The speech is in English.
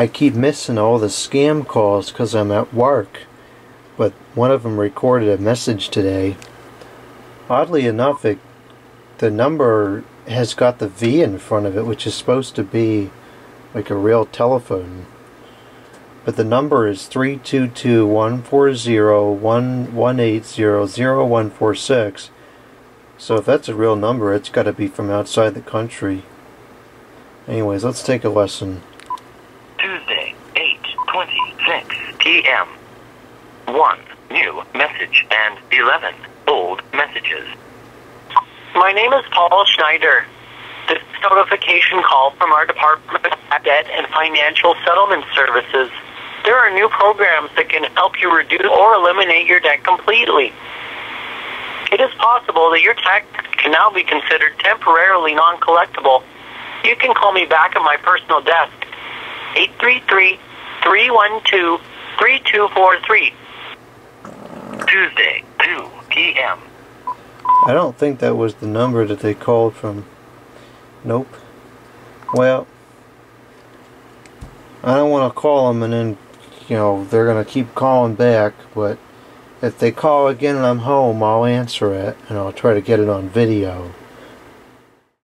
I keep missing all the scam calls because I'm at work. But one of them recorded a message today. Oddly enough, it, the number has got the V in front of it, which is supposed to be like a real telephone. But the number is 322-140-1180-0146. So if that's a real number, it's got to be from outside the country. Anyways, let's take a lesson. Tuesday, 8.26 p.m. 1. New message and 11. Old messages. My name is Paul Schneider. This notification call from our Department of Debt and Financial Settlement Services. There are new programs that can help you reduce or eliminate your debt completely. It is possible that your tax can now be considered temporarily non-collectible. You can call me back at my personal desk, 833-312-3243. Tuesday, 2 p.m. I don't think that was the number that they called from. Nope. Well, I don't want to call them and then, you know, they're going to keep calling back, but if they call again and I'm home, I'll answer it and I'll try to get it on video.